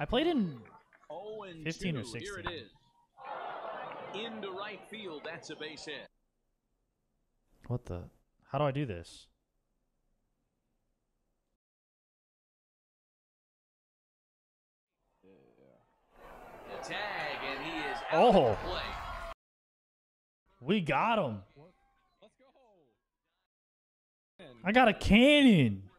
I played in 15 or 16. Here it is. Into right field. That's a base hit. what the? How do I do this? The tag, and he is out Oh. of play. We got him. I got a cannon.